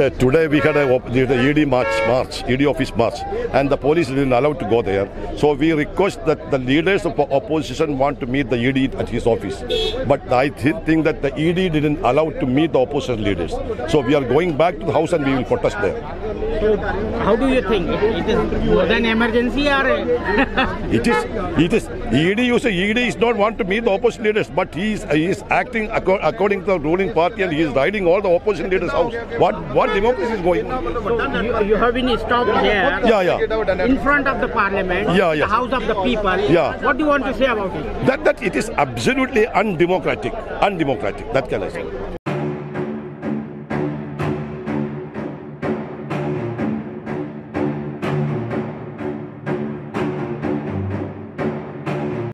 Uh, Today we had a the ED march, march, ED office march, and the police didn't allow to go there. So we request that the leaders of opposition want to meet the ED at his office. But I thi- think that the ED didn't allow to meet the opposition leaders. So we are going back to the house and we will protest there. So how do you think? It, is more than emergency or? It is, it is, ED, you say ED is not want to meet the opposition leaders, but he is, he is acting acco- according to the ruling party and he is riding all the opposition leaders' house. What, what democracy is going on? you, you have been stopped here. Yeah, yeah. In front of the parliament. Yeah, yeah. The house of the people. Yeah. What do you want to say about it? That, that it is absolutely undemocratic, undemocratic, that can I say.